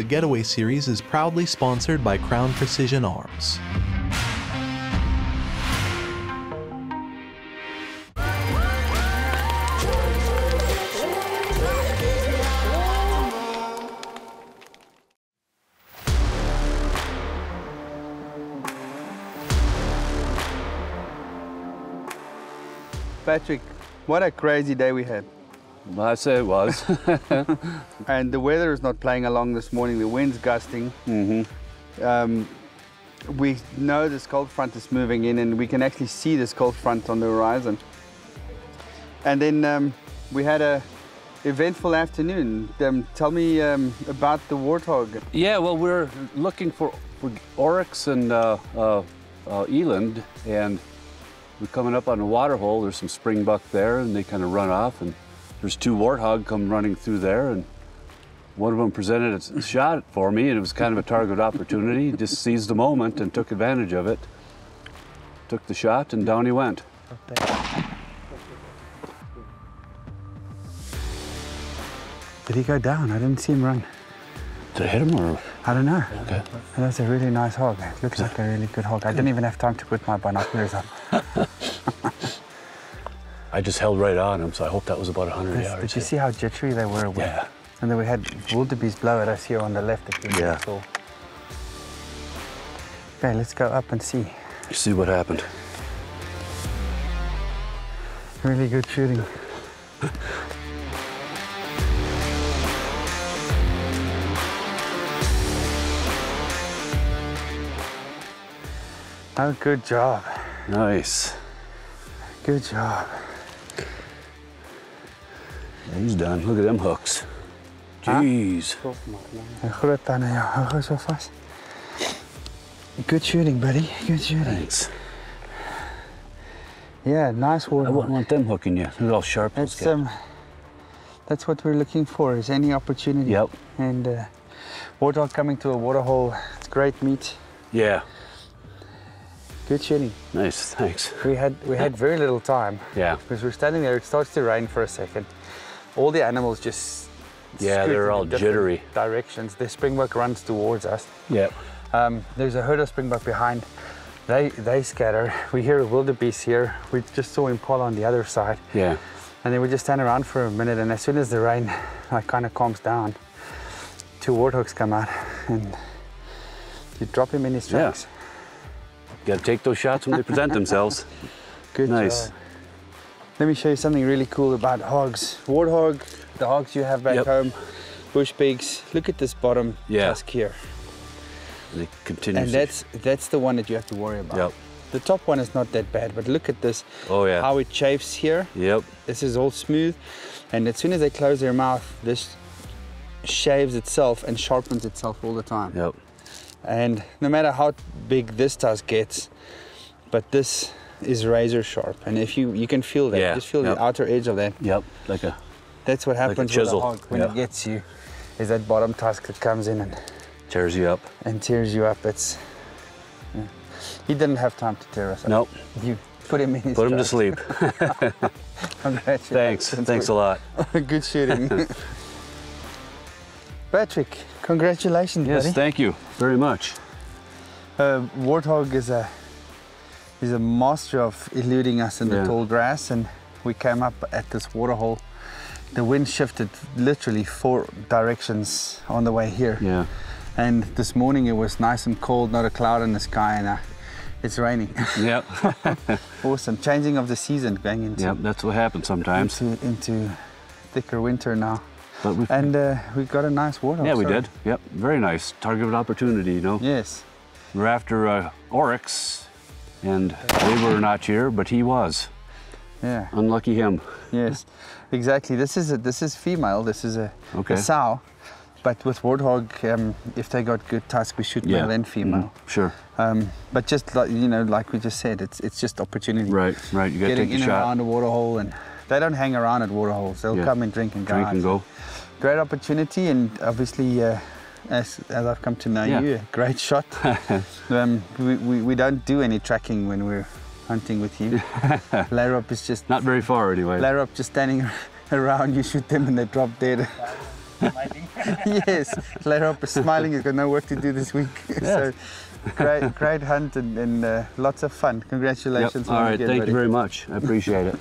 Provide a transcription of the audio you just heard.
the Getaway Series is proudly sponsored by Crown Precision Arms. Patrick, what a crazy day we had. I say it was. And the weather is not playing along this morning. The wind's gusting. mm-hmm. Um, we know this cold front is moving in, and we can actually see this cold front on the horizon. And then um, we had a eventful afternoon. Um, tell me um, about the warthog. Yeah, well, we're looking for, for oryx and uh, uh, uh, eland, and we're coming up on a water hole. There's some springbuck there, and they kind of run off, and there's two warthog come running through there, and one of them presented a shot for me, and it was kind of a target opportunity. Just seized the moment and took advantage of it. Took the shot, and down he went. Did he go down? I didn't see him run. Did I hit him, or? I don't know. Okay. That's a really nice hog. It looks like a really good hog. I didn't even have time to put my binoculars on. I just held right on him, so I hope that was about 100 yards. Did you see how jittery they were? When, Yeah. And then we had wildebeest blow at us here on the left. If you Yeah. saw. Okay, let's go up and see. See what happened? Really good shooting. Oh, good job. Nice. Good job. He's done. Look at them hooks. Jeez. Groot tanden, ja. Hou gou so vas. Good shooting, buddy. Good shooting. Thanks. Yeah, nice work. I wouldn't want them hooking you. They're all sharp That's um, that's what we're looking for. Is any opportunity. Yep. And uh, warthog coming to a waterhole. It's great meat. Yeah. Good shooting. Nice. Thanks. We had we had very little time Yeah. because we're standing there. It starts to rain for a second. All the animals just Yeah, they're all jittery. Directions. The springbok runs towards us. Yep. Um, there's a herd of springbok behind. They they scatter. We hear a wildebeest here. We just saw impala on the other side. Yeah. And then we just stand around for a minute, and as soon as the rain like kind of calms down, two warthogs come out, and you drop him in his Yeah. tracks. Got to take those shots when they present themselves. Good Nice. job. Let me show you something really cool about hogs. Warthog, the hogs you have back Yep. home, bush pigs. Look at this bottom Yeah. tusk here, They continue. and that's that's the one that you have to worry about. Yep. The top one is not that bad, but look at this. Oh yeah. How it chafes here. Yep. This is all smooth, and as soon as they close their mouth, this shaves itself and sharpens itself all the time. Yep. And no matter how big this tusk gets, but this is razor sharp. And if you you can feel that, Yeah, just feel yep. the outer edge of that. Yep. Like a. That's what Like a happens with a hog when yeah. it gets you. Is that bottom tusk that comes in and, Tears you up. and tears you up. It's yeah. he didn't have time to tear us up. Nope. You put him in his Put him to sleep. Congratulations. Thanks. Thanks a lot. Good shooting. Patrick, congratulations, Yes. buddy. Thank you very much. Uh, Warthog is a is a master of eluding us in Yeah. the tall grass, and we came up at this waterhole. The wind shifted literally four directions on the way here, Yeah. and this morning it was nice and cold, not a cloud in the sky, and uh, it's raining. Yep. awesome, changing of the season, going into yep. That's what happens sometimes. into, into thicker winter now, But we. and uh, we got a nice warthog. Yeah, we so- did. Yep. Very nice. Targeted opportunity. You know. Yes. We're after uh, oryx, and they were not here, but he was. Yeah. Unlucky him. Yes, exactly. This is a, this is female. This is a, Okay. a sow. But with warthog, um, if they got good tusk, we shoot male and female. Mhm. Sure. Um, but just like you know, like we just said, it's it's just opportunity. Right. Right. You got to Getting take in the and shot. around a waterhole, and they don't hang around at waterholes. They'll Yeah. come and drink and go. Drink out. and go. Great opportunity, and obviously, uh, as as I've come to know Yeah. you, great shot. um, we, we we don't do any tracking when we're hunting with you. Larop is just Not very far anyway. Flare up just standing around, you shoot them and they drop dead. Yes, Larope is smiling. He's got no work to do this week. so great, great hunt and, and uh, lots of fun. Congratulations. All once right, thank buddy. you very much. I appreciate it.